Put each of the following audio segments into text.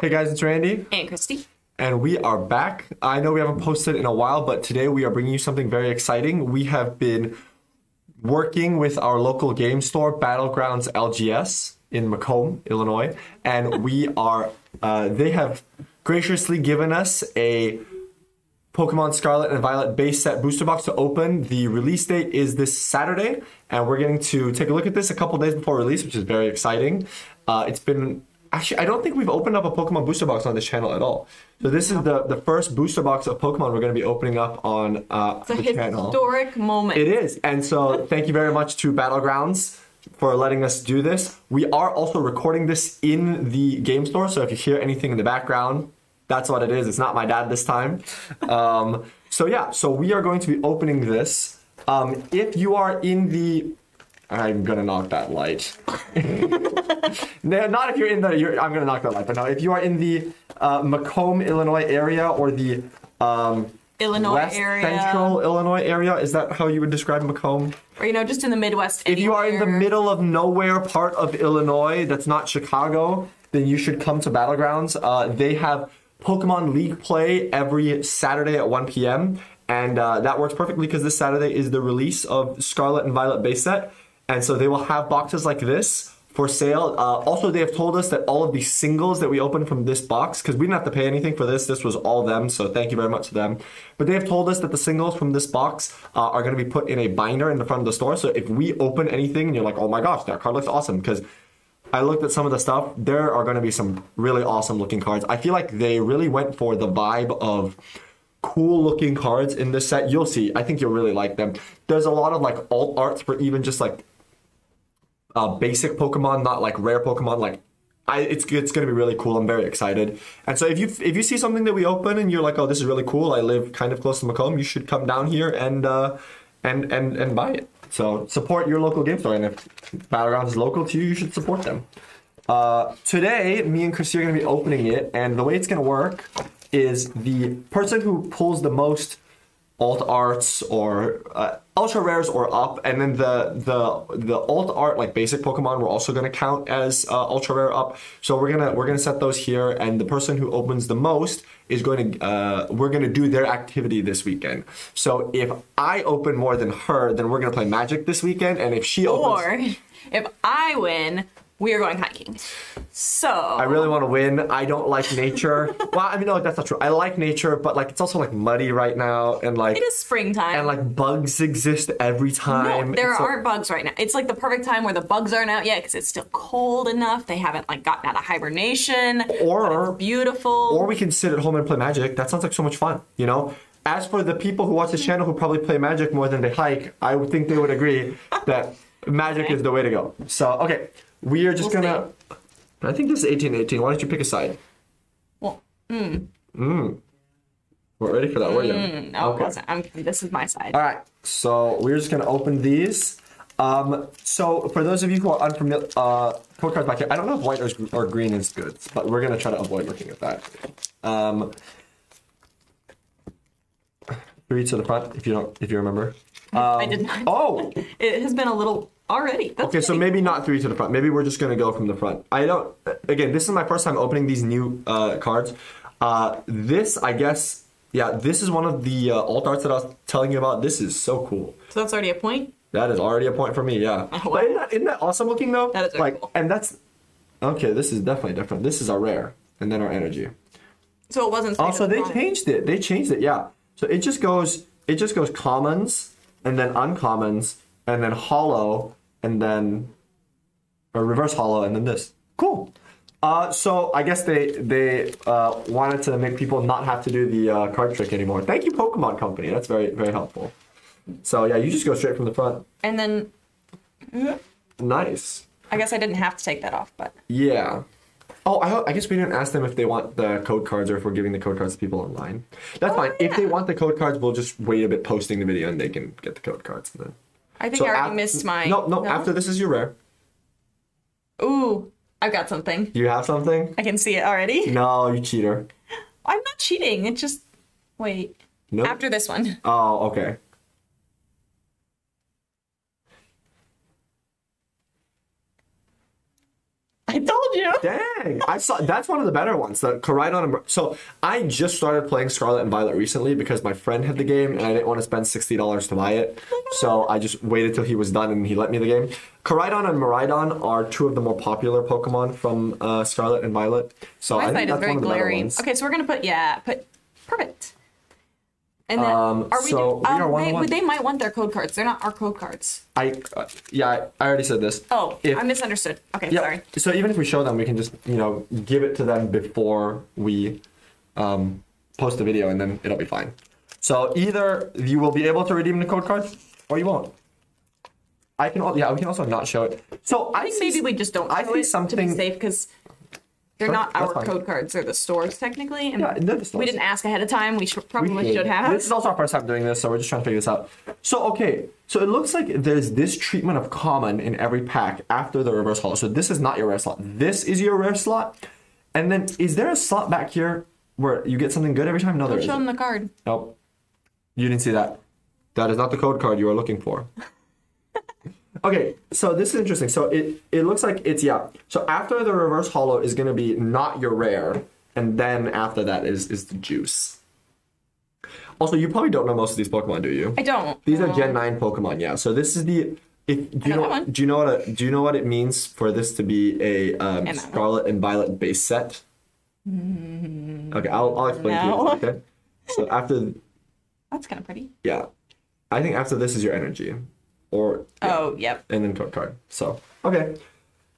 Hey guys, it's Randy, And Christy. and we are back. I know we haven't posted in a while, but today we are bringing you something very exciting. We have been working with our local game store, Battlegrounds LGS in Macomb, Illinois, and we are, uh, they have graciously given us a Pokemon Scarlet and Violet base set booster box to open. The release date is this Saturday, and we're getting to take a look at this a couple days before release, which is very exciting. Uh, it's been actually, I don't think we've opened up a Pokemon booster box on this channel at all. So this is the the first booster box of Pokemon we're going to be opening up on uh, It's a channel. historic moment. It is. And so thank you very much to Battlegrounds for letting us do this. We are also recording this in the game store, so if you hear anything in the background, that's what it is. It's not my dad this time. Um, so yeah, so we are going to be opening this. Um, if you are in the I'm gonna knock that light. no, not if you're in the. You're, I'm gonna knock that light, but no, if you are in the uh, Macomb, Illinois area or the um, Illinois West area. Central Illinois area. Is that how you would describe Macomb? Or, you know, just in the Midwest. If you are in the middle of nowhere part of Illinois that's not Chicago, then you should come to Battlegrounds. Uh, they have Pokemon League play every Saturday at 1 p.m. And uh, that works perfectly because this Saturday is the release of Scarlet and Violet base set. And so they will have boxes like this for sale. Uh, also, they have told us that all of the singles that we opened from this box, because we didn't have to pay anything for this, this was all them, so thank you very much to them. But they have told us that the singles from this box uh, are going to be put in a binder in the front of the store. So if we open anything and you're like, oh my gosh, that card looks awesome, because I looked at some of the stuff, there are going to be some really awesome looking cards. I feel like they really went for the vibe of cool looking cards in this set. You'll see. I think you'll really like them. There's a lot of like alt arts for even just like uh, basic Pokemon, not like rare Pokemon. Like, I it's it's gonna be really cool. I'm very excited. And so if you if you see something that we open and you're like, oh, this is really cool. I live kind of close to Macomb. You should come down here and uh, and and and buy it. So support your local game store. And if Battlegrounds is local to you, you should support them. Uh, today, me and Chrissy are to be opening it, and the way it's to work is the person who pulls the most alt arts or uh, ultra rares or up, and then the the the alt art like basic Pokemon we're also going to count as uh, ultra rare up. So we're gonna we're gonna set those here, and the person who opens the most is going to uh, we're going to do their activity this weekend. So if I open more than her, then we're going to play Magic this weekend, and if she opens, Or if I win, we are going hiking. So. I really want to win. I don't like nature. well, I mean, no, that's not true. I like nature, but like it's also like muddy right now, and like It is springtime. and like bugs exist every time. no, there It's aren't bugs right now. It's like the perfect time where the bugs aren't out yet because it's still cold enough. They haven't like gotten out of hibernation. Or Beautiful. or we can sit at home and play Magic. That sounds like so much fun. You know. As for the people who watch this channel who probably play Magic more than they hike, I would think they would agree that Magic is the way to go. So okay, we are just We'll gonna. I think this is eighteen eighteen. Why don't you pick a side? well, We're ready for that, were you? no, it wasn't. I'm, this is my side. All right, so we're just gonna open these. Um, so for those of you who are unfamiliar, uh, code cards back here. I don't know if white or, or green is good, but we're gonna try to avoid looking at that. Um, three to the front, if you don't, if you remember. I did not. Oh, It has been a little already. That's okay. So maybe not three to the front. Maybe we're just gonna go from the front. I don't. Again, this is my first time opening these new uh, cards. Uh, this, I guess, yeah, this is one of the uh, alt arts that I was telling you about. This is so cool. So that's already a point. That is already a point for me, yeah. Oh, But isn't that, isn't that awesome looking though? That is like, cool. and that's okay. This is definitely different. This is our rare, and then our energy. So it wasn't. Also, they wrong. changed it. They changed it, yeah. So it just goes, it just goes commons, and then uncommons, and then hollow, and then or reverse hollow, and then this. Cool. Uh, so I guess they they uh, wanted to make people not have to do the uh, card trick anymore. Thank you, Pokemon Company. That's very very helpful. So yeah, you just go straight from the front. And then Nice. I guess I didn't have to take that off, but Yeah. Oh, I, I guess we didn't ask them if they want the code cards or if we're giving the code cards to people online. That's fine. If they want the code cards, we'll just wait a bit posting the video and they can get the code cards. And then. I think I already af- missed my. No, no, After this is your rare. Ooh, I've got something. You have something? I can see it already. No, you cheater. I'm not cheating. It just wait. No. After this one. Oh, okay. I told you. Dang, I saw that's one of the better ones. The Koraidon. and So I just started playing Scarlet and Violet recently because my friend had the game and I didn't want to spend sixty dollars to buy it. So I just waited till he was done and he let me the game. Koraidon and Miraidon are two of the more popular Pokemon from uh, Scarlet and Violet. So I My think side is very one of the better ones. Okay, so we're gonna put yeah, put perfect. And then Um, are we? so we um, are one they, to one. they might want their code cards. They're not our code cards. I uh, yeah, I, I already said this. Oh, If- I misunderstood. Okay, Yeah. sorry. So even if we show them, we can just you know give it to them before we um, post the video, and then it'll be fine. So either you will be able to redeem the code cards, or you won't. I can. Yeah, we can also not show it. So I, maybe we just don't I think it to something- be safe because they're not that's our fine. code cards. They're the stores technically, and Yeah, they're the stores. we didn't ask ahead of time. We should, probably should have. This is also our first time doing this, so we're just trying to figure this out. So okay, so it looks like there's this treatment of common in every pack after the reverse hollow. So this is not your rare slot. This is your rare slot. And then is there a slot back here where you get something good every time? No, there Show them isn't. the card. Nope. You didn't see that. That is not the code card you are looking for. okay, so this is interesting. So it it looks like it's yeah. So after the reverse hollow is gonna be not your rare, and then after that is is the juice. Also, you probably don't know most of these Pokemon, do you? I don't. These are Gen nine Pokemon, yeah. So this is the if do you know do you know what a, do you know what it means for this to be a um, Scarlet and Violet base set? Okay, I'll I'll explain Mm. No. to you. Okay, so after That's kind of pretty. yeah, I think after this is your energy, or Oh, yep. and then code card. So okay,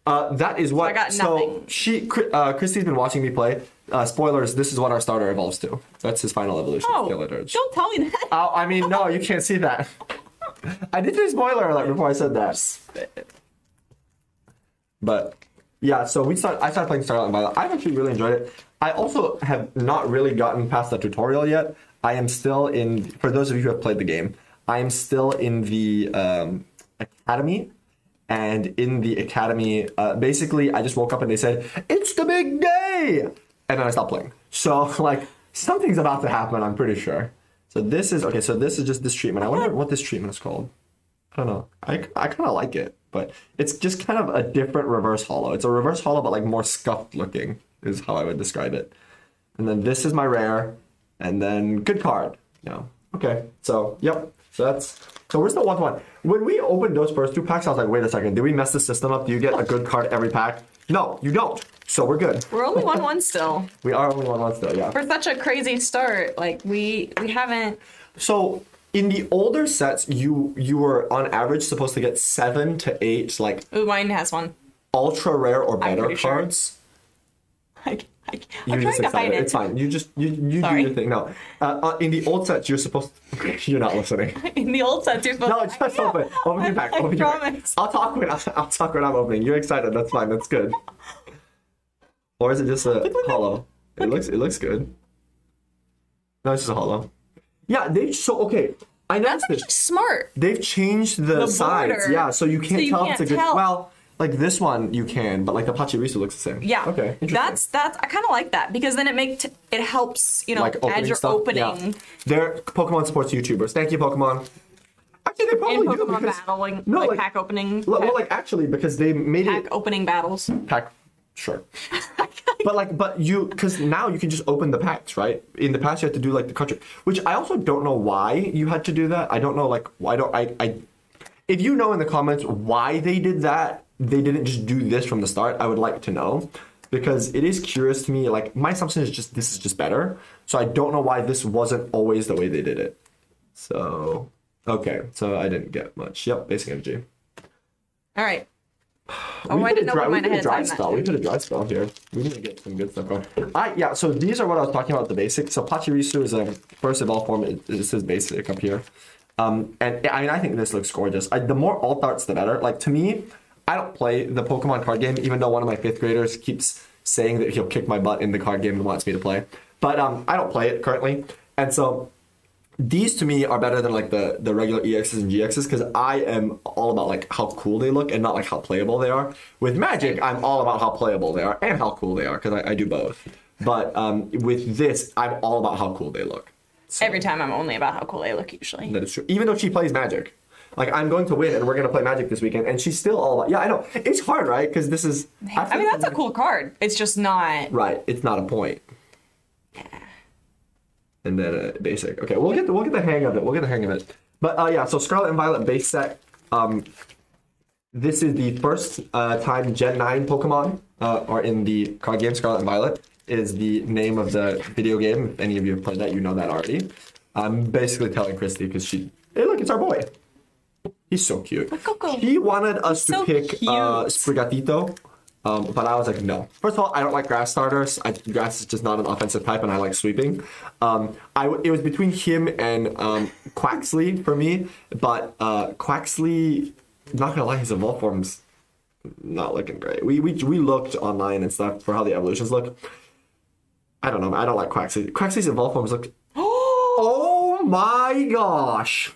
uh, that is what. I got so she, uh, Christy's been watching me play. Uh, spoilers: This is what our starter evolves to. That's his final evolution. Oh, don't tell me that. Oh, I mean, no, you can't see that. I did say spoiler alert before I said that. But yeah, so we start. I started playing Scarlet and Violet. I've actually really enjoyed it. I also have not really gotten past the tutorial yet. I am still in. For those of you who have played the game, I am still in the um, academy. And in the academy, uh, basically, I just woke up and they said, "It's the big day," and then I stopped playing. So like something's about to happen. I'm pretty sure. So this is okay. So this is just this treatment. I wonder what this treatment is called. I don't know. I, I kind of like it, but it's just kind of a different reverse hollow. It's a reverse hollow, but like more scuffed looking is how I would describe it. And then this is my rare, and then good card. Yeah. Okay. So yep. So that's so we're still one to one. When we opened those first two packs, I was like, wait a second, did we mess the system up? Do you get a good card every pack? No, you don't. So we're good. We're only one one still. We are only one one still. Yeah. For such a crazy start, like we we haven't. So in the older sets, you you were on average supposed to get seven to eight like Ooh, mine has one. ultra rare or better pretty sure. cards. I, I, You're just trying to excited. it. It's fine. You just you you do your thing. No, uh, uh, in the old sets, you're supposed. you're not listening. In the old sets, you're supposed. No, just know. open. Open your pack. I, Open I your promise. I'll talk when I'll, I'll talk when I'm opening. You're excited. That's fine. That's good. Or is it just a hollow? It looks it looks good. No, it's just a hollow. Yeah, they so okay. I know That's this. actually smart. They've changed the, The sides. Yeah, so you can't you tell can't if it's a good. tell. Well, like this one you can, but like the Pachirisu looks the same. Yeah. Okay. Interesting. That's that's. I kind of like that because then it makes it helps you know like as you're stuff. opening Yeah. They're Pokemon supports YouTubers. Thank you, Pokemon. Actually, they probably in do Pokemon because battling, No, like, like- pack opening, well, pack, well, like actually because they made pack it opening battles. pack. Sure. but like, but you because now you can just open the packs, right? In the past, you had to do like the country, which I also don't know why you had to do that. I don't know, like, why don't I? I if you know in the comments why they did that, they didn't just do this from the start. I would like to know because it is curious to me. Like, my assumption is just this is just better. So I don't know why this wasn't always the way they did it. So okay, so I didn't get much. Yep, basic energy. All right. Oh, We I didn't know dry, we ahead of dry spell. We could have dry spell here. We need to get some good stuff going. I yeah. So these are what I was talking about. The basic. So Pachirisu is a first evolved form. It, this is basic up here. Um, and I mean, I think this looks gorgeous. I, the more alt arts, the better. Like to me, I don't play the Pokemon card game, even though one of my fifth graders keeps saying that he'll kick my butt in the card game and wants me to play. But um, I don't play it currently, and so these to me are better than like the the regular EXs and GXs because I am all about like how cool they look and not like how playable they are. With Magic, I'm all about how playable they are and how cool they are because I, I do both. But um, with this, I'm all about how cool they look. So Every time I'm only about how cool they look usually. that is true. Even though she plays Magic, Like I'm going to win, and we're gonna play Magic this weekend, and she's still all about. Yeah, I know it's hard, right? Because this is. I mean, that's a cool card. It's just not. Right, it's not a point. Yeah. And then uh, basic. Okay, we'll get the, we'll get the hang of it. We'll get the hang of it. But uh, yeah, so Scarlet and Violet base set. Um, this is the first uh, time Gen 9 Pokemon uh, are in the card game Scarlet and Violet. Is the name of the video game. If any of you have played that, you know that already. I'm basically telling Christy because she. Hey, look, it's our boy. He's so cute. He wanted us to So pick uh. Sprigatito, um, but I was like, no. First of all, I don't like grass starters. I, grass is just not an offensive type, and I like sweeping. Um, I w- it was between him and um, Quaxly for me, but uh, Quaxly, not gonna lie, his evolve form's not looking great. We, we we looked online and stuff for how the evolutions look. I don't know. I don't like Quaxly. Quaxly's evolve forms look. Oh my gosh!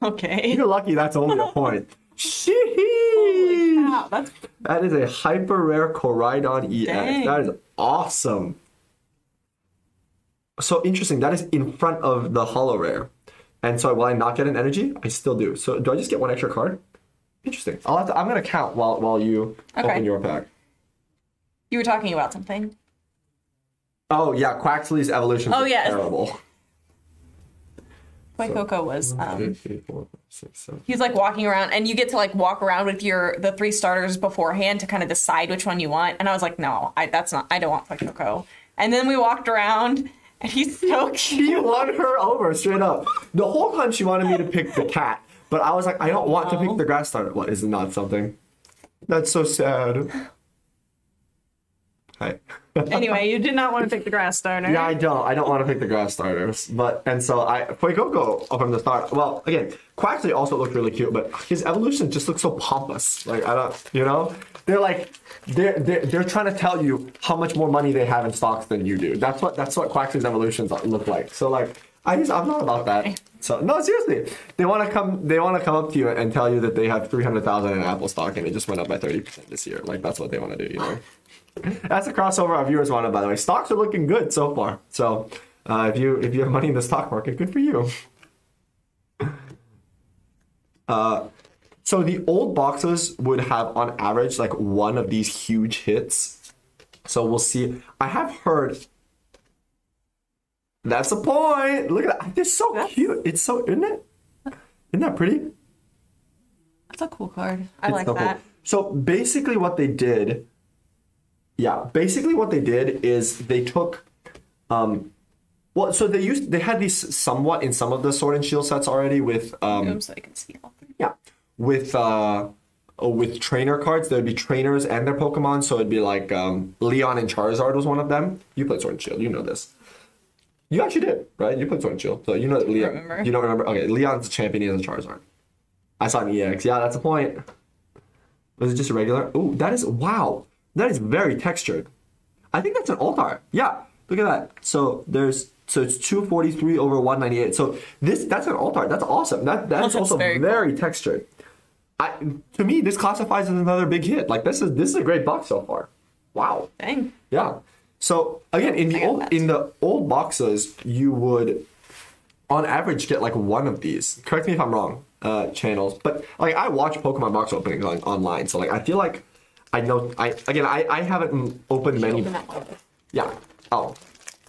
Okay. You're lucky that's only a point. Sheesh! cow, that's That is a hyper rare Koraidon EX. Dang. That is awesome. So interesting. That is in front of the hollow rare. And so will I not get an energy? I still do. So do I just get one extra card? Interesting. I'll have to, I'm gonna count while while you Okay. open your pack. you were talking about something. Oh yeah, Quaxly's evolution. Oh, is yes. Terrible. My Coco was um Two, three, four, five, six, seven. he was like walking around and you get to like walk around with your the three starters beforehand to kind of decide which one you want. And I was like, no, I that's not I don't want Coco. And then we walked around and he's so She cute. won her over straight up. The whole time she wanted me to pick the cat, but I was like, I don't want to pick the grass starter. What is it not something? That's so sad. Anyway, you did not want to pick the grass starter. Yeah, I don't. I don't want to pick the grass starters. But and so I Fuecoco from the start. Well, again, Quaxly also looked really cute, but his evolution just looks so pompous. Like I don't, you know, they're like they're they're, they're trying to tell you how much more money they have in stocks than you do. That's what that's what Quaxly's evolutions look like. So like I just I'm not about that. So no, seriously, they want to come they want to come up to you and tell you that they have three hundred thousand in Apple stock and it just went up by thirty percent this year. Like that's what they want to do, you know. That's a crossover our viewers wanted, by the way. Stocks are looking good so far. So uh, if you if you have money in the stock market, good for you. Uh, so the old boxes would have on average like one of these huge hits. So we'll see. I have heard. That's the point. Look at that. It's so That's- cute. It's so isn't it? Isn't that pretty? That's a cool card. I It's like so cool. that. So basically, what they did, yeah, basically what they did is they took, um, well, so they used they had these somewhat in some of the Sword and Shield sets already with, um, Oops, so I can see all three. yeah, with uh, oh, with trainer cards. There'd be trainers and their Pokemon. So it'd be like um, Leon and Charizard was one of them. You played Sword and Shield, you know this. You actually did, right? You played Sword and Shield, so you know that Leon. remember. You don't remember? Okay, Leon's a champion. He has a Charizard. I saw an EX. Yeah, that's a point. Was it just a regular? Oh, that is wow. That is very textured. I think that's an altar. Yeah, look at that. So there's so it's 243 over 198. So this that's an altar. That's awesome. That that's also very very, cool. textured. I to me this classifies as another big hit. Like this is this is a great box so far. Wow. Dang. Yeah. So again, in the old that. in the old boxes, you would, on average, get like one of these. Correct me if I'm wrong, uh, channels. But like I watch Pokemon box openings on, online, so like I feel like I know. I again, I I haven't opened many. Open that. Yeah. Oh.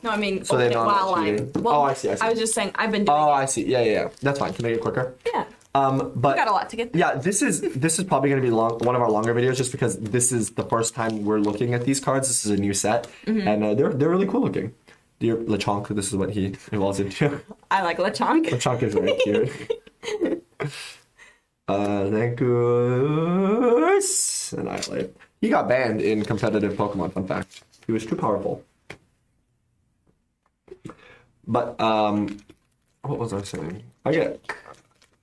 No, I mean, So open it while I'm. Well, Oh, I see, I see. I was just saying, I've been doing Oh, it. I see. Yeah, yeah, yeah. That's fine. To make it quicker. Yeah. Um, but we Got a lot to get through. Yeah, this is this is probably going to be long, one of our longer videos, just because this is the first time we're looking at these cards. This is a new set, Mm-hmm. and uh, they're they're really cool looking. Dear Lechonk, this is what he evolves into. I like Lechonk. Lechonk is very cute. uh, Zankus Annihilape. He got banned in competitive Pokemon. Fun fact: he was too powerful. But um, what was I saying? I get.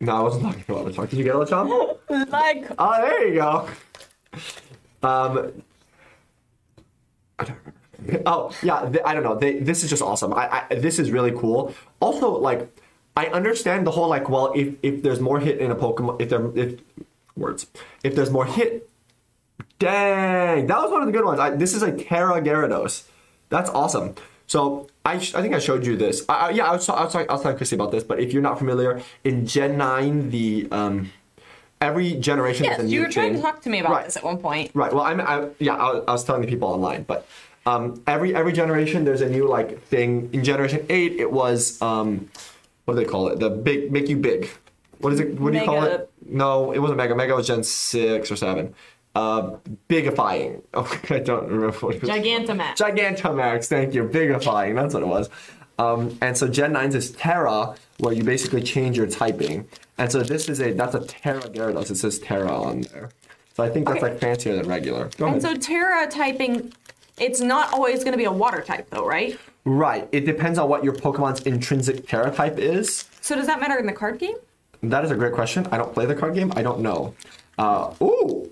No, I wasn't talking about Lechonk. Did you get a Lechonk? like, Oh, there you go. Um. I don't remember. Oh yeah, th- I don't know. They, this is just awesome. I, I this is really cool. Also, like, I understand the whole like, well, if if there's more hit in a Pokemon, if there if words, if there's more hit, dang, that was one of the good ones. I, this is a Tera Gyarados. That's awesome. So I, I think I showed you this. I, I, yeah, I was, I was, talking, I was telling Chrissy about this, but if you're not familiar, in Gen 9, the um, every generation Yes, has a new you were trying to talk to me about Right. this at one point. Right. Well, I'm. I, yeah, I, was- I was telling the people online, but um, every every generation there's a new like thing. In Generation Eight, it was um, what do they call it? The big make you big. What is it? What do you call it? No, it wasn't mega. Mega was Gen six or seven. Uh, bigifying. Oh, I don't remember what it was. Gigantamax. Gigantamax, thank you. Bigifying, that's what it was. Um, and so Gen 9's is Tera, where you basically change your typing. And so this is a, that's a Tera Gyarados. It says Tera on there. So I think that's Okay. like fancier than regular. Go And ahead. so Tera typing, it's not always going to be a water type, though, right? Right, it depends on what your Pokemon's intrinsic Tera type is. So does that matter in the card game? That is a great question. I don't play the card game. I don't know. Uh, ooh,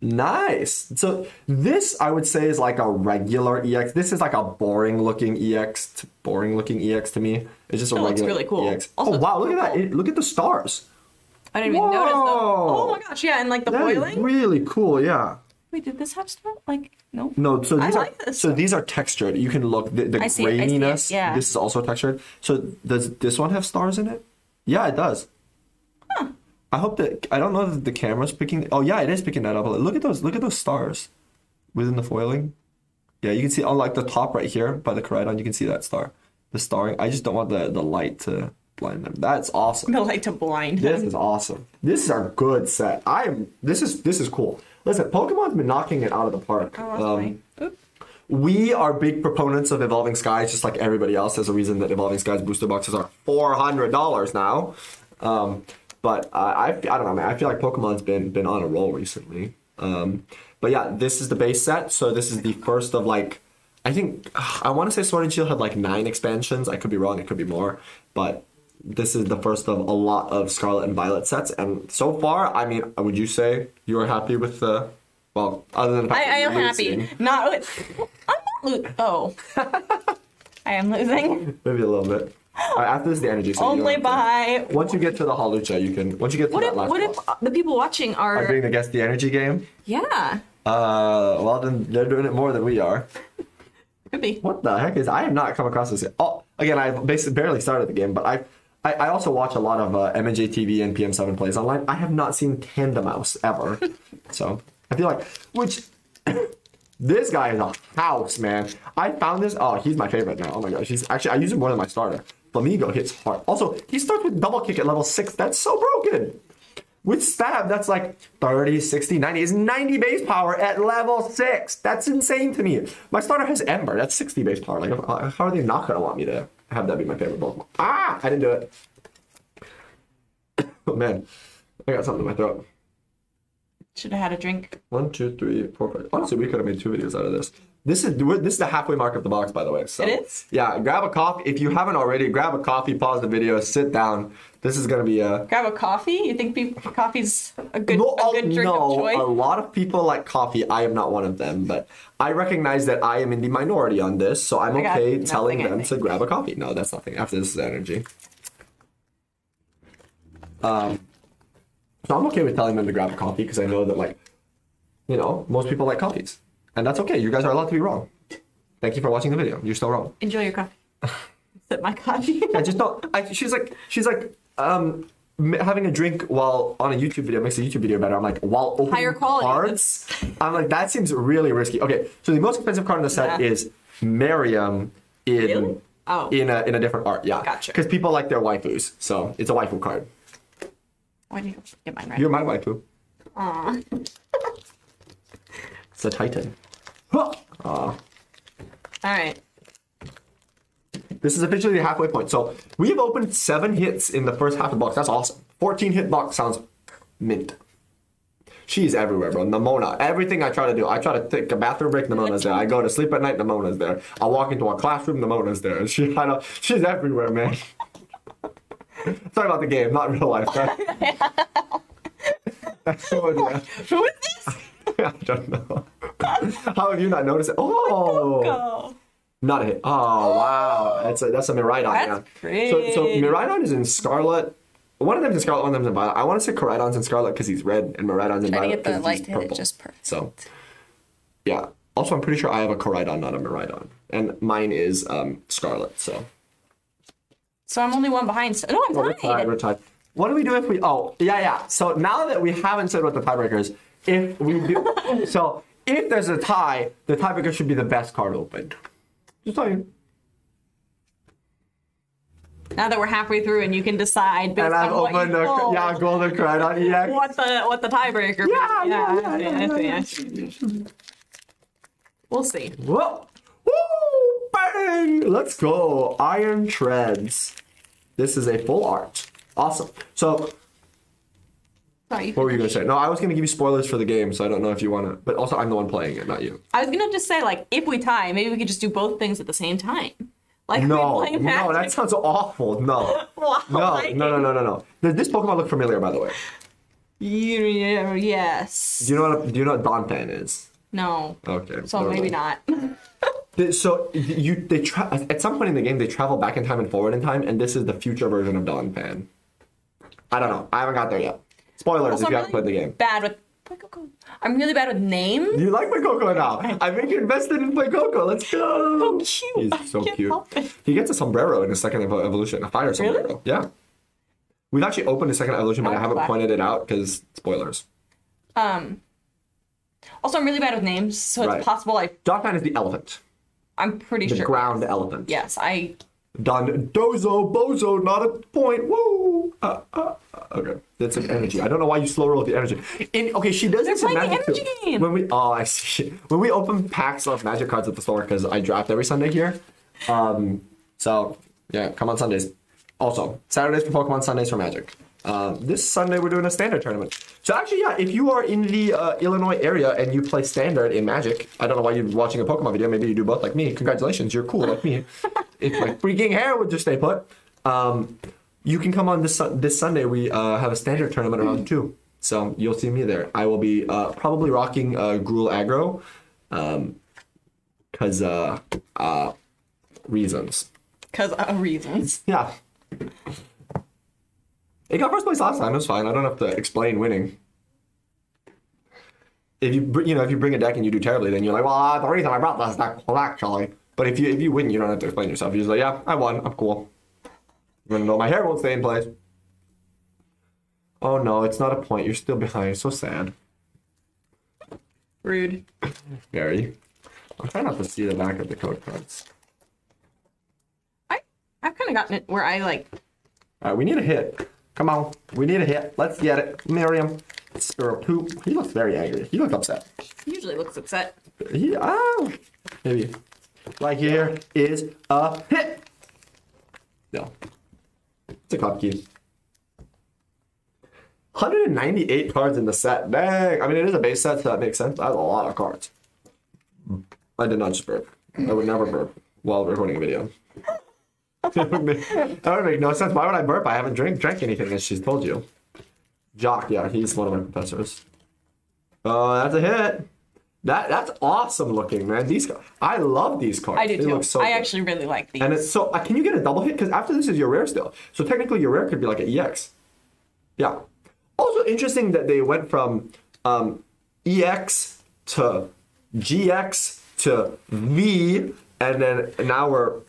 nice. So this, I would say, is like a regular EX. This is like a boring looking EX. To, boring looking EX to me. It's just a Still looks regular really cool. EX. Also, oh wow, look at that! It- look at the stars. I didn't even notice them. Oh my gosh, yeah, and like the That is foiling. really cool. Yeah. Wait, did this have stuff? Like, no. No, so I these are like this. so these are textured. You can look the, the I see it, I see it, graininess. yeah. This is also textured. So does this one have stars in it? Yeah, it does. Huh. I hope that I don't know that the camera's picking. Oh yeah, it is picking that up. Look at those. Look at those stars within the foiling. Yeah, you can see on like the top right here by the Koraidon, you can see that star. The starring. I just don't want the the light to blind them. That's awesome. The light to blind This them. is awesome. This is our good set. I am. This is this is cool. Listen, Pokemon's been knocking it out of the park. Oh, Um, we are big proponents of Evolving Skies, just like everybody else. There's a reason that Evolving Skies booster boxes are four hundred dollars now. Um, but I, I, I don't know, man. I feel like Pokemon's been been on a roll recently. Um, but yeah, this is the base set. So this is the first of like, I think I want to say Sword and Shield had like nine expansions. I could be wrong. It could be more. But this is the first of a lot of Scarlet and Violet sets. And so far, I mean, would you say you are happy with the? Well, other than the fact I, I am you're happy. losing. Not. I'm not lo- Oh. I am losing. Maybe a little bit. All right, after this, the energy. So Only don't to- by. Once you get to the Halucha, you can. Once you get to What that if last what if boss. the people watching Are doing the guess the energy game? Yeah, Uh, well then they're doing it more than we are. could be. What the heck is? I have not come across this yet. Oh, again, I've basically barely started the game, but I, I, I also watch a lot of uh, MandJTV and PM7 plays online. I have not seen Tandemaus ever, so I feel like which. This guy is a house, man. I found this. Oh, he's my favorite now. Oh my gosh, he's actually I use him more than my starter. Flamigo hits hard. Also, he starts with double kick at level six. That's so broken. With stab, that's like 30, 60, 90. Is 90 base power at level 6. That's insane to me. My starter has Ember. That's 60 base power. Like, how are they not going to want me to have that be my favorite Pokemon? Ah! I didn't do it. oh, man. I got something in my throat. Should have had a drink. One, two, three, four, five. Honestly, we could have made two videos out of this. This is this is the halfway mark of the box, by the way. So It is? Yeah, grab a coffee if you haven't already. Grab a coffee, pause the video, sit down. This is gonna be a Grab a coffee. You think people, coffee's a good No, a good drink no, of choice? a lot of people like coffee. I am not one of them, but I recognize that I am in the minority on this, so I'm I okay telling them to grab a coffee. No, that's nothing. After this is energy. Um, so I'm okay with telling them to grab a coffee because I know that like, you know, most people like coffees, and that's okay. You guys are allowed to be wrong. Thank you for watching the video. You're still wrong. Enjoy your coffee. Sip my coffee. I just don't. I, she's like, she's like, um, having a drink while on a YouTube video makes a YouTube video better. I'm like, while opening Higher quality. cards. I'm like, that seems really risky. Okay, so the most expensive card in the set Yeah. is Miriam in Really? Oh. in a in a different art. Yeah, Gotcha. Because people like their waifus, so it's a waifu card. Why do you get mine right? You're my waifu. Aw. It's a Titan. Huh. Aw. All right. This is officially the halfway point. So we have opened seven hits in the first half of the box. That's awesome. 14 hit box sounds mint. She's everywhere, bro. Nemona. Everything I try to do. I try to take a bathroom break, Nemona's there. I go to sleep at night, Nemona's there. I walk into a classroom, Nemona's there. She, I don't, she's everywhere, man. Sorry about the game, not real life. That's so. Who is this? I don't know. How have you not noticed it? Oh, Oh. not a hit. Oh wow, that's a that's a Miraidon. That's yeah. So so. Miraidon is in Scarlet. One of them's in Scarlet, one of them's in Violet. I want to say Koraidon's in Scarlet because he's red, and Miraidon's in Violet because light he's hit purple. just perfect. So, yeah. Also, I'm pretty sure I have a Koraidon, not a Miraidon. And mine is um, Scarlet, so. So I'm only one behind. No, I'm We're tied. tied, we're tied. What do we do if we? Oh, yeah, yeah. So now that we haven't said what the tiebreaker is, if we do, so if there's a tie, the tiebreaker should be the best card opened. Just saying. Now that we're halfway through, and you can decide based And I've on what opened you a pulled, yeah golden Koraidon EX. what the what the tiebreaker. Yeah, yeah, yeah, yeah, I yeah, We'll see. Whoa! Woo! Bang! Let's go. Iron Treads. This is a full art. Awesome. So, Sorry. what were you gonna say? No, I was gonna give you spoilers for the game, so I don't know if you wanna. But also, I'm the one playing it, not you. I was gonna just say like if we tie, maybe we could just do both things at the same time. Like No, no, that sounds awful. No, Wow, no, no, no, no, no, no. Does this Pokemon look familiar, by the way? Yeah, yes. Do you know what? Do you know what Donphan is? No. Okay. So maybe not. So you they tra- at some point in the game they travel back in time and forward in time, and this is the future version of Donphan. I don't know. I haven't got there yet. Spoilers Also, if you haven't played the game. Bad with. I'm really bad with names. You like my Coco now. I make you're invested in my Coco. Let's go. So cute. He's so cute. He gets a sombrero in his second evo- evolution, a fire sombrero. Really? Yeah. We've actually opened his second evolution, but I Oh, haven't pointed it out because spoilers. Um. Also, I'm really bad with names, so it's Right. possible I. Donphan is the elephant, I'm pretty the sure. The ground elephant. Yes, I. Dondozo Bozo, not a point. Woo. Uh, uh, uh, okay, that's an energy. I don't know why you slow roll the energy. In, okay, she does They're this in playing the Magic too. energy game. When we oh I see. When we open packs of Magic cards at the store because I draft every Sunday here. Um, so yeah, come on Sundays. Also Saturdays for Pokemon, Sundays for Magic. Um, this Sunday we're doing a standard tournament. So actually, yeah, if you are in the uh, Illinois area and you play standard in Magic, I don't know why you're watching a Pokemon video. Maybe you do both like me. Congratulations, you're cool like me. if my freaking hair would just stay put, um, you can come on this this Sunday. We uh, have a standard tournament around two, so you'll see me there. I will be uh, probably rocking uh, Gruul aggro, um, cause uh, uh, reasons. Because of reasons. Yeah. It got first place last time. It was fine. I don't have to explain winning. If you you know if you bring a deck and you do terribly, then you're like, well, uh, the reason I brought this deck was actually. But if you if you win, you don't have to explain yourself. You're just like, yeah, I won. I'm cool. Even though my hair won't stay in place. Oh no, it's not a point. You're still behind. So sad, Rude. Gary. I'm trying not to see the back of the code cards. I I've kind of gotten it where I like. All right, we need a hit. Come on, we need a hit. Let's get it, Miriam. Spiripoop. He looks very angry. He looks upset. He Usually looks upset. He oh maybe. Right here is a hit. No. It's a cup key. 198 cards in the set. Dang. I mean, it is a base set, so that makes sense. That's a lot of cards. I did not just burp. I would never burp while recording a video. that would make no sense. Why would I burp? I haven't drink, drank anything, as she's told you. Jacq, yeah, he's one of my professors. Oh, that's a hit. That that's awesome looking, man. These I love these cards. I do They too. look so I good. actually really like these. And it's so. Uh, can you get a double hit? Because after this is your rare still. So technically, your rare could be like an EX. Yeah. Also interesting that they went from um, EX to GX to V, and then now we're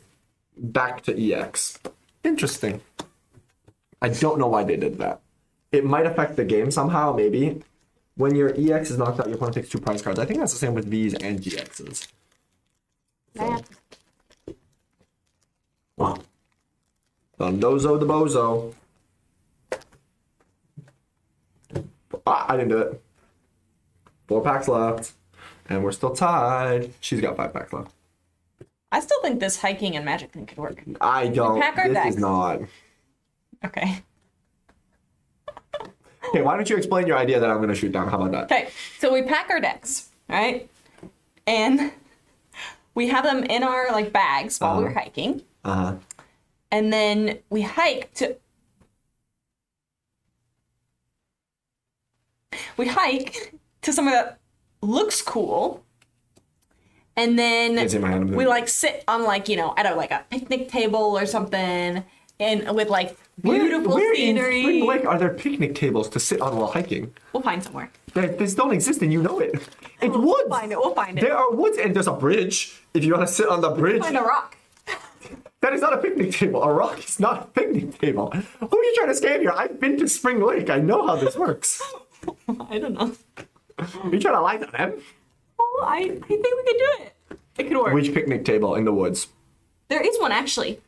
back to EX. Interesting. I don't know why they did that. It might affect the game somehow, maybe. When your EX is knocked out, your opponent takes two prize cards. I think that's the same with Vs and GXs. Nah. Wow. Dondozo the Bozo. Ah, I didn't do it. Four packs left. And we're still tied. She's got five packs left. I still think this hiking and magic thing could work. I don't. pack our this decks. is not. Okay. Okay, why don't you explain your idea that I'm going to shoot down? How about that? Okay. So we pack our decks, right? And we have them in our like bags while we're hiking. Uh huh. And then we hike to we hike to somewhere that looks cool. And then Can't see my hand. we like sit on like, you know, at a like a picnic table or something and with like beautiful where scenery. in Spring Lake are there picnic tables to sit on while hiking? We'll find somewhere. That this don't exist and you know it. It's We'll woods. find it. We'll find it. There are woods and there's a bridge. If you want to sit on the bridge, Find a rock. that is not a picnic table. A rock is not a picnic table. Who are you trying to scam here? I've been to Spring Lake. I know how this works. I don't know. Are you trying to lie to them? Oh, I, I think we could do it. It could work. Which picnic table in the woods? There is one actually.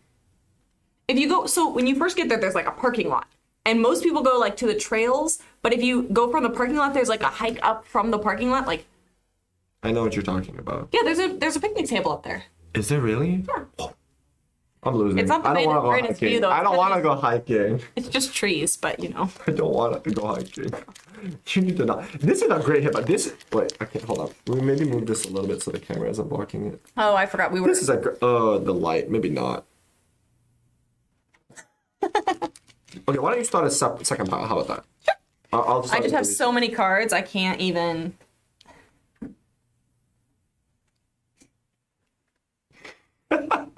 If you go, so when you first get there, there's like a parking lot, and most people go like to the trails. But if you go from the parking lot, there's like a hike up from the parking lot. Like, I know what you're talking about. yeah, there's a there's a picnic table up there. Is there really? Yeah. I'm losing. It's not the I don't greatest- want to go greatest hiking. view, though. I It's don't want to go hiking. It's just trees, but you know. I don't want to go hiking. You need to not. This is a great hit, but this. Wait, okay, hold on. We maybe move this a little bit so the camera isn't blocking it. Oh, I forgot we were. This is a. gr- Uh, the light. Maybe not. Okay, why don't you start a sep- second pile? How about that? Sure. I'll, I'll I just have these. so many cards. I can't even.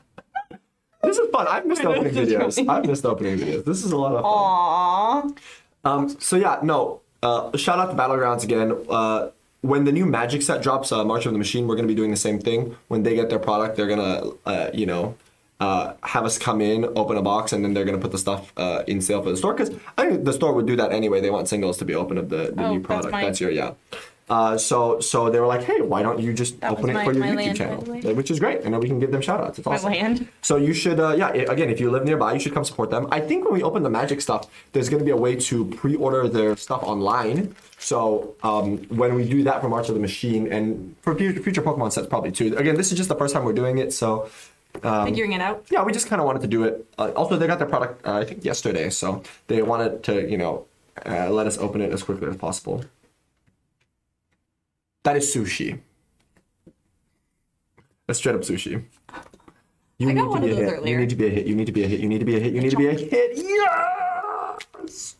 This is fun. I've missed opening videos. I've missed opening videos. This is a lot of fun. Aww. Um, so yeah, no. Uh, shout out to Battlegrounds again. Uh, when the new Magic set drops, uh, March of the Machine, we're gonna be doing the same thing. When they get their product, they're gonna, uh, you know, uh, have us come in, open a box, and then they're gonna put the stuff uh, in sale for the store. Because I think the store would do that anyway. They want singles to be open of the, the Oh, new that's product. my- That's your yeah. Uh, so so they were like, hey, why don't you just That open it my- for your YouTube land, channel, which is great, and then we can give them shout outs. It's My land. So you should, uh, yeah. Again, if you live nearby, you should come support them. I think when we open the Magic stuff, there's going to be a way to pre-order their stuff online. So um, when we do that for March of the Machine and for future, future Pokemon sets, probably too. Again, this is just the first time we're doing it, so Figuring it out. yeah, we just kind of wanted to do it. Uh, also, they got their product, uh, I think, yesterday, so they wanted to, you know, uh, let us open it as quickly as possible. That is sushi. That's straight up sushi. You I got one be of a those hit. earlier. You need to be a hit. You need to be a hit. You need to be a hit. You need to be a hit. Yes!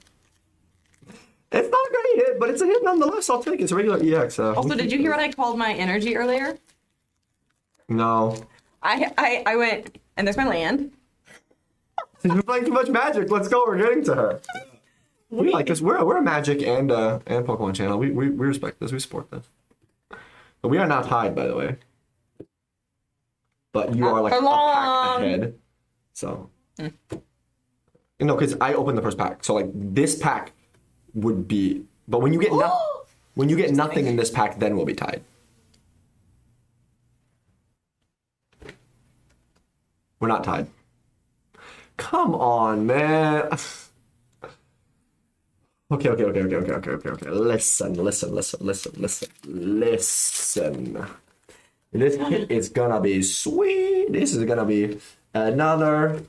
It's not a great hit, but it's a hit nonetheless. I'll take it. It's a regular EX. Uh, Also, did you hear what I called my energy earlier? No. I I, I went and there's my land. You're playing too much magic. Let's go. We're getting to her. We like this. We're, we're a magic and uh, and Pokemon channel. We, we we respect this. We support this. But we are not tied, by the way. But you are like a pack long. ahead. So. You know, because I opened the first pack. So like this pack would be. But when you get no, when you get nothing in this pack, then we'll be tied. We're not tied. Come on, man. Okay, okay, okay, okay, okay, okay, okay, okay. Listen, listen, listen, listen, listen, listen. This hit is gonna be sweet. This is gonna be another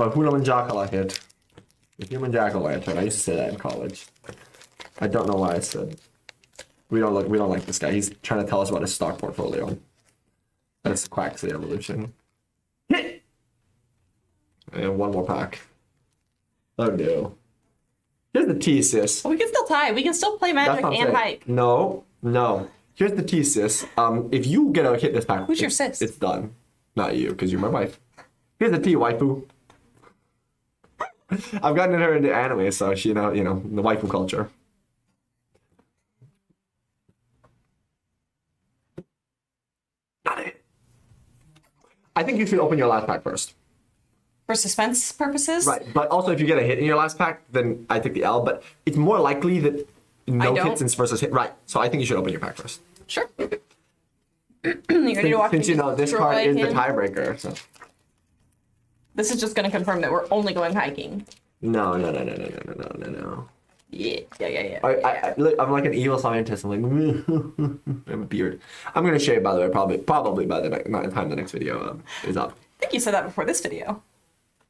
Bahula Manjakala hit. The human jackal lantern. I used to say that in college. I don't know why I said. We don't look. We don't like this guy. He's trying to tell us about his stock portfolio. That's Quaxly evolution. Hit. And one more pack. Oh no. Here's the T, sis. Well, we can still tie. We can still play magic and saying. hike. No, no. Here's the T, sis. Um, if you get a hit this pack, Who's your sis? It's done. Not you, because you're my wife. Here's the T, waifu. I've gotten her into anime, so she, you know, you know, the waifu culture. Not it. I think you should open your last pack first. For suspense purposes? Right, but also if you get a hit in your last pack, then I take the L. But it's more likely that no hits versus hit. Right, so I think you should open your pack first. Sure. you ready to walk Since you know this card is the tiebreaker. So. This is just going to confirm that we're only going hiking. No, no, no, no, no, no, no, no, no. Yeah, yeah, yeah, yeah. I, I, I, look, I'm like an evil scientist. I'm like, I have a beard. I'm gonna shave, by the way, probably, probably by the ne- time the next video um, is up. I think you said that before this video.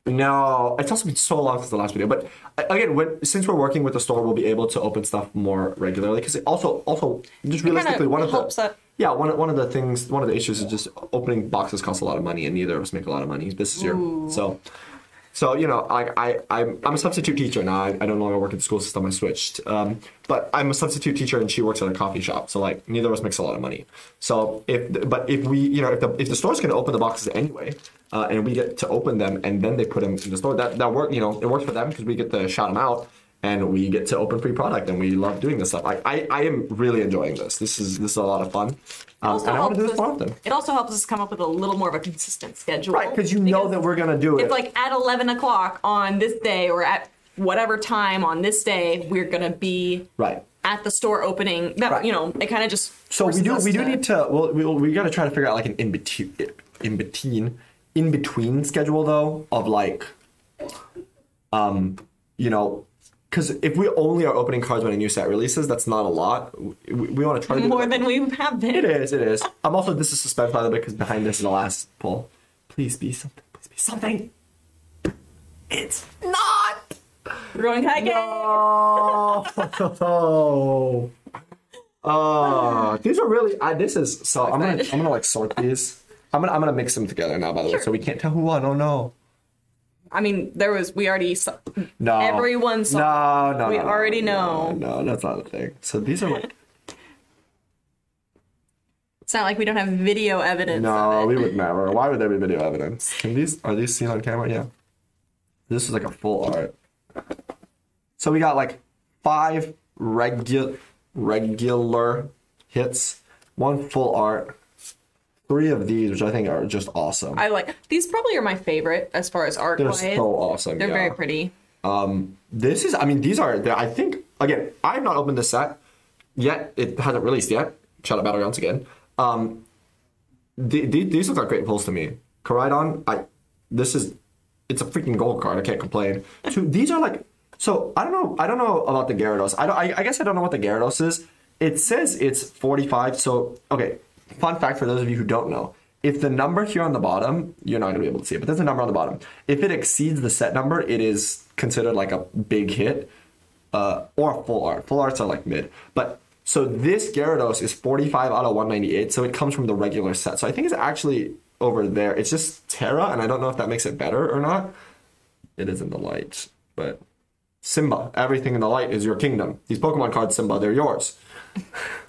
No, it's also been so long since the last video. But uh, again, when since we're working with the store, we'll be able to open stuff more regularly. Because also, also, just realistically, one of the that- yeah, one one of the things, one of the issues is just opening boxes costs a lot of money, and neither of us make a lot of money. This is your so. So you know, like I, I'm, I'm a substitute teacher now. I, I no longer work at the school system. I switched, um, but I'm a substitute teacher, and she works at a coffee shop. So like, neither of us makes a lot of money. So if, but if we, you know, if the if the store's going to open the boxes anyway, uh, and we get to open them, and then they put them in the store, that that work, you know, it works for them because we get to shout them out. And we get to open free product, and we love doing this stuff. I, I, I am really enjoying this. This is this is a lot of fun, um, and I want to do this more often. It also helps us come up with a little more of a consistent schedule. Right, because you know that we're gonna do it. It's like at 11 o'clock on this day or at whatever time on this day, we're going to be right. at the store opening. That, Right. You know, it kind of just. So we do we do need to well we, we got to try to figure out like an in between in between in between schedule though of like um you know because if we only are opening cards when a new set releases that's not a lot we, we want to try to More than we have been. it is it is I'm also this is suspense by the way because behind this is the last pull please be something please be something it's not Growing high game. Oh. Oh, these are really. I, this is so. I'm gonna. I'm gonna like sort these. I'm gonna. I'm gonna mix them together now. By the way, so we can't tell who won. Oh no. I mean, there was, we already saw. No. Everyone saw. No, no. We no, already no, know. No, that's not the thing. So these are like. It's not like we don't have video evidence. No, we would never. Why would there be video evidence? Can these are these seen on camera? Yeah. This is like a full art. So we got like five regular regular hits, one full art, three of these, which I think are just awesome. I like these. Probably are my favorite as far as art They're wise. so awesome. They're yeah. very pretty. This is, I mean, these are, I think, again, I have not opened this set yet. It hasn't released yet. Shout out Battlegrounds again. Um, the, the, these look like great pulls to me. Koraidon, I, this is, it's a freaking gold card. I can't complain. So these are like, so I don't know, I don't know about the Gyarados. I don't, I, I guess I don't know what the Gyarados is. It says it's 45. So, okay, fun fact for those of you who don't know. If the number here on the bottom, you're not going to be able to see it, but there's a number on the bottom. If it exceeds the set number, it is considered like a big hit uh, or full art. Full arts are like mid. But so this Gyarados is 45 out of 198, so it comes from the regular set. So I think it's actually over there. It's just Tera, and I don't know if that makes it better or not. It is in the light, but Simba, everything in the light is your kingdom. These Pokemon cards, Simba, they're yours.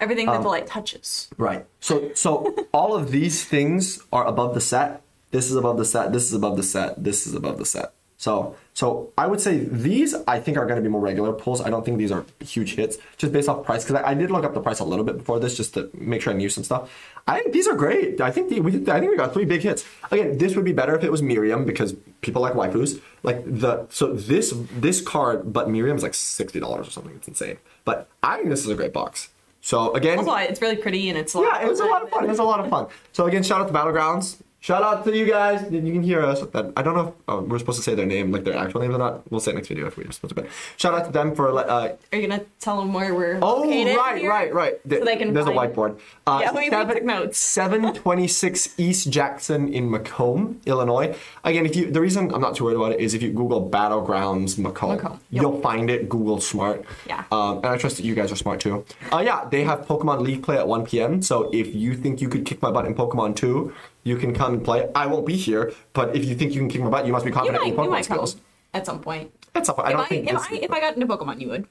Everything Um, that the light touches. Right. So so all of these things are above the set. This is above the set. This is above the set. This is above the set. So so I would say these I think are going to be more regular pulls. I don't think these are huge hits just based off price because I, I did look up the price a little bit before this just to make sure I knew some stuff. I think these are great. I think the, we I think we got three big hits. Again, this would be better if it was Miriam because people like waifus. Like the so this this card, but Miriam is like sixty dollars or something. It's insane. But I think this is a great box. So again, Also, it's really pretty and it's a lot yeah, it was a lot of fun. It was a lot of fun. So again, shout out to Battlegrounds. Shout out to you guys. You can hear us. I don't know if uh, we're supposed to say their name, like their actual names or not. We'll say it next video if we're supposed to. But shout out to them for. Uh, Are you gonna tell them where we're oh, right, here? right, right. So they can There's find- a whiteboard. Uh, Yeah, we- we took notes. 726 East Jackson in Macomb, Illinois. Again, if you the reason I'm not too worried about it is if you Google Battlegrounds Macomb, Macomb, yep. you'll find it. Google smart. Yeah. Um, and I trust that you guys are smart too. Uh, yeah, they have Pokemon League play at 1 p.m. So if you think you could kick my butt in Pokemon 2, you can come and play. I won't be here, but if you think you can kick my butt, you must be You confident might, in you Pokemon come skills. at some point. That's up. I If don't I, think. if, I, if I got into Pokemon, you would.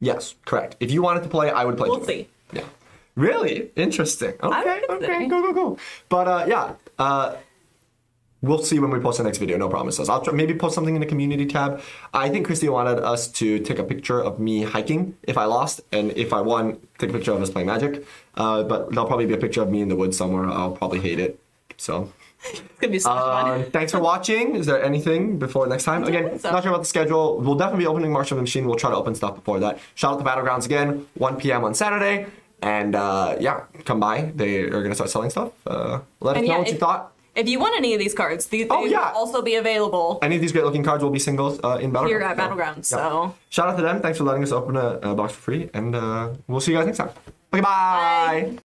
Yes, correct. If you wanted to play, I would play. We'll too. see. Yeah. Really interesting. Okay. Okay. Go go go. But uh, yeah. Uh, we'll see when we post the next video. No promises. I'll try, maybe post something in the community tab. I think Christy wanted us to take a picture of me hiking if I lost, and if I won, take a picture of us playing Magic. Uh, but there'll probably be a picture of me in the woods somewhere. I'll probably hate it. So. It's gonna be Uh, thanks for watching. Is there anything before next time? Again, so. not sure about the schedule. We'll definitely be opening March of the Machine. We'll try to open stuff before that. Shout out to Battlegrounds again, 1 p.m. on Saturday. And uh, yeah, come by. They are going to start selling stuff. Uh, let us And know yeah, what you thought. If you want any of these cards, these, Oh, yeah. will also be available Any of these great looking cards will be singles uh, in Battlegrounds. here at So, Battlegrounds. yeah. So. Shout out to them. Thanks for letting us open a, a box for free. And uh, we'll see you guys next time. Okay, bye. Bye.